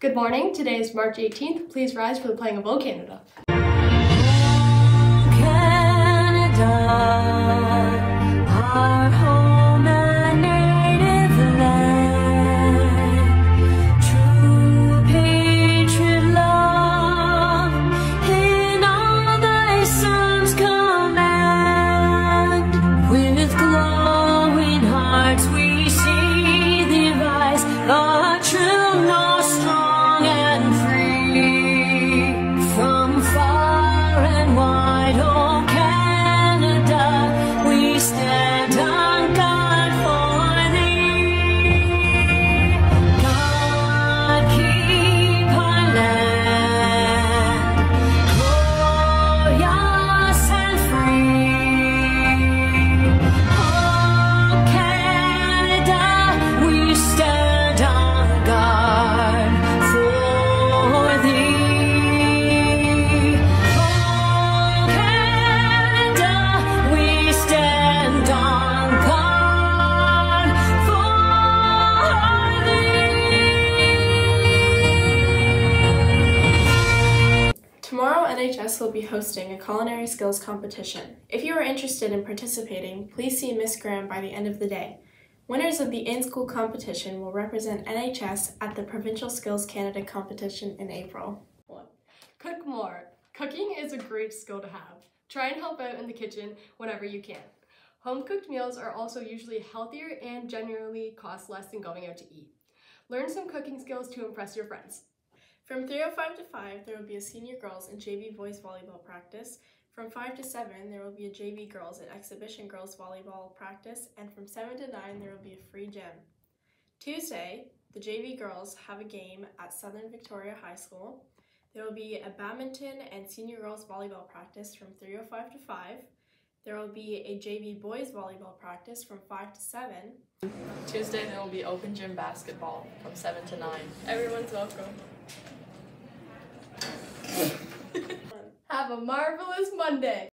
Good morning. Today is March 18th. Please rise for the playing of O Canada. NHS will be hosting a culinary skills competition. If you are interested in participating, please see Miss Graham by the end of the day. Winners of the in-school competition will represent NHS at the Provincial Skills Canada competition in April. Cook more. Cooking is a great skill to have. Try and help out in the kitchen whenever you can. Home cooked meals are also usually healthier and generally cost less than going out to eat. Learn some cooking skills to impress your friends. From 3.05 to 5, there will be a senior girls and JV boys volleyball practice. From 5 to 7, there will be a JV girls and exhibition girls volleyball practice. And from 7 to 9, there will be a free gym. Tuesday, the JV girls have a game at Southern Victoria High School. There will be a badminton and senior girls volleyball practice from 3.05 to 5. There will be a JV boys volleyball practice from 5 to 7. Tuesday there will be open gym basketball from 7 to 9. Everyone's welcome. Have a marvelous Monday.